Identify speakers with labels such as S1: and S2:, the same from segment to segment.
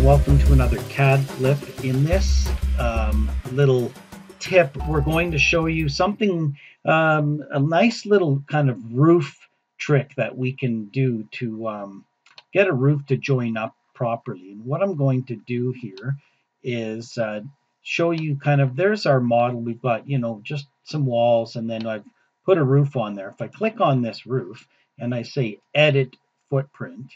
S1: And welcome to another CAD clip. In this um, little tip, we're going to show you something, um, a nice little kind of roof trick that we can do to um, get a roof to join up properly. And what I'm going to do here is uh, show you kind of, there's our model. We've got, you know, just some walls and then I've put a roof on there. If I click on this roof and I say edit footprint,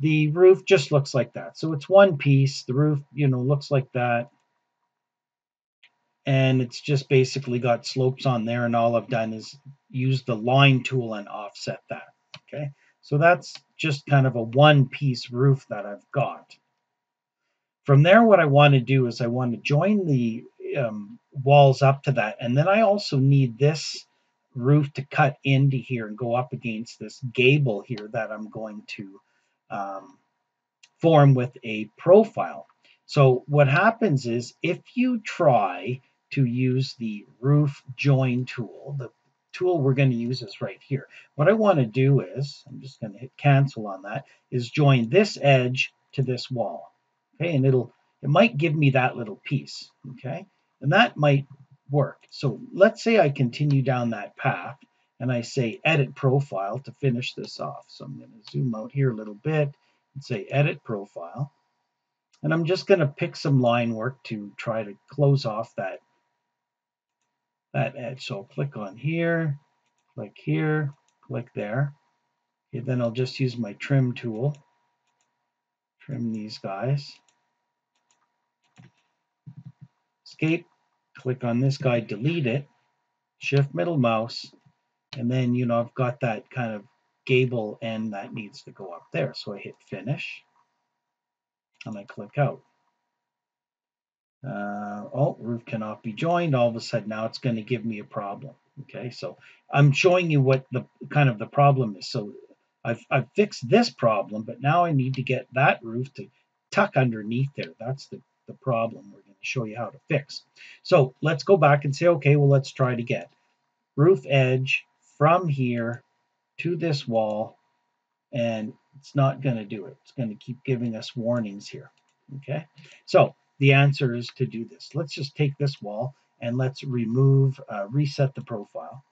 S1: the roof just looks like that. So it's one piece. The roof, you know, looks like that. And it's just basically got slopes on there and all I've done is use the line tool and offset that. Okay, so that's just kind of a one piece roof that I've got. From there, what I want to do is I want to join the um, walls up to that. And then I also need this roof to cut into here and go up against this gable here that I'm going to um, form with a profile. So what happens is if you try to use the roof join tool, the tool we're going to use is right here. What I want to do is, I'm just going to hit cancel on that, is join this edge to this wall. Okay, and it'll it might give me that little piece. Okay, and that might work. So let's say I continue down that path and I say edit profile to finish this off. So I'm going to zoom out here a little bit and say edit profile. And I'm just going to pick some line work to try to close off that, that edge. So I'll click on here, click here, click there. Then I'll just use my trim tool, trim these guys. Escape, click on this guy, delete it, shift middle mouse, and then, you know, I've got that kind of gable end that needs to go up there. So I hit finish and I click out. Uh, oh, roof cannot be joined. All of a sudden now it's going to give me a problem. Okay, so I'm showing you what the kind of the problem is. So I've, I've fixed this problem, but now I need to get that roof to tuck underneath there. That's the, the problem we're going to show you how to fix. So let's go back and say, okay, well, let's try it again. Roof edge, from here to this wall and it's not going to do it. It's going to keep giving us warnings here. Okay, so the answer is to do this. Let's just take this wall and let's remove, uh, reset the profile.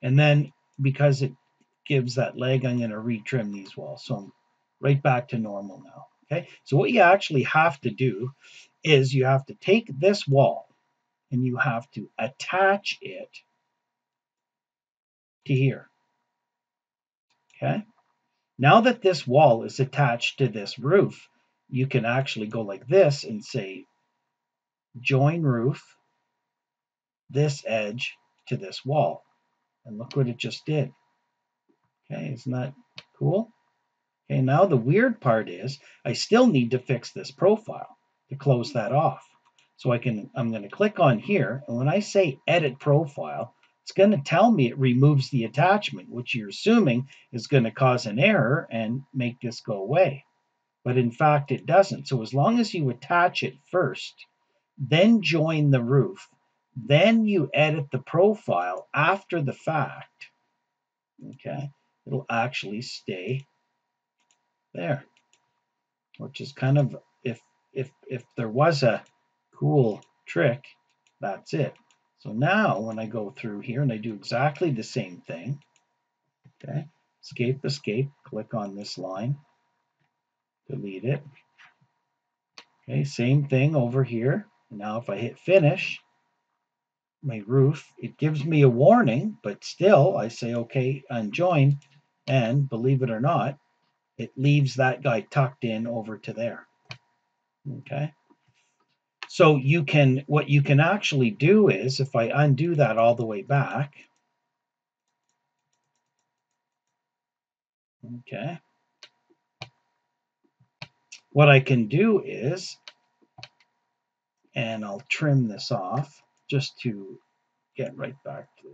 S1: And then because it gives that leg, I'm going to retrim these walls. So I'm right back to normal now. Okay, so what you actually have to do is you have to take this wall and you have to attach it to here. Okay. Now that this wall is attached to this roof, you can actually go like this and say join roof, this edge to this wall. And look what it just did. Okay, isn't that cool? Okay, now the weird part is I still need to fix this profile to close that off. So I can, I'm going to click on here, and when I say edit profile, it's going to tell me it removes the attachment, which you're assuming is going to cause an error and make this go away. But in fact, it doesn't. So as long as you attach it first, then join the roof, then you edit the profile after the fact, okay, it'll actually stay there, which is kind of, if, if, if there was a cool trick, that's it. So now when I go through here and I do exactly the same thing, okay, escape, escape, click on this line, delete it. Okay, same thing over here. Now if I hit finish, my roof, it gives me a warning, but still I say, okay, unjoin, and believe it or not, it leaves that guy tucked in over to there. Okay. So you can, what you can actually do is, if I undo that all the way back, okay, what I can do is, and I'll trim this off just to get right back to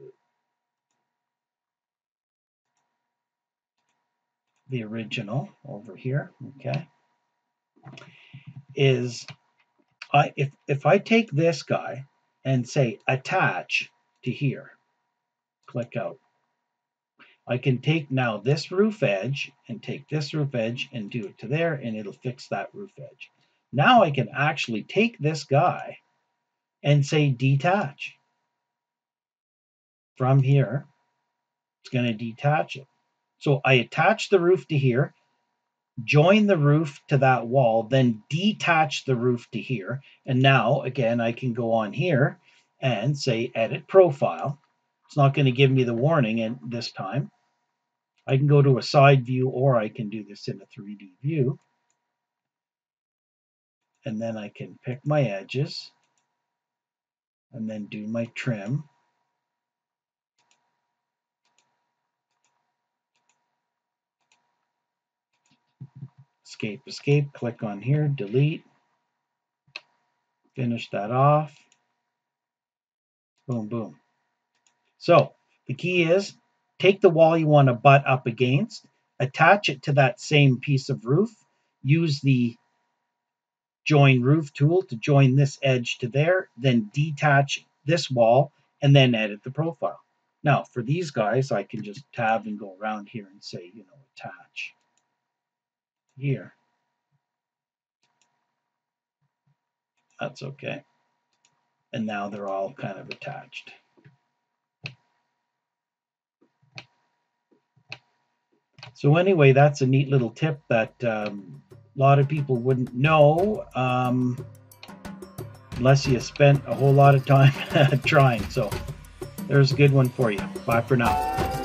S1: the original over here, okay, is I if if I take this guy and say attach to here, click out. I can take now this roof edge and take this roof edge and do it to there and it'll fix that roof edge. Now I can actually take this guy and say detach. From here, it's going to detach it. So I attach the roof to here, join the roof to that wall, then detach the roof to here. And now, again, I can go on here and say edit profile. It's not going to give me the warning and this time. I can go to a side view or I can do this in a 3D view. And then I can pick my edges and then do my trim. Escape, escape, click on here, delete. Finish that off. Boom, boom. So the key is take the wall you want to butt up against, attach it to that same piece of roof, use the join roof tool to join this edge to there, then detach this wall and then edit the profile. Now for these guys, I can just tab and go around here and say, you know, attach here. That's okay. And now they're all kind of attached. So anyway, that's a neat little tip that um, a lot of people wouldn't know um, unless you spent a whole lot of time trying. So there's a good one for you. Bye for now.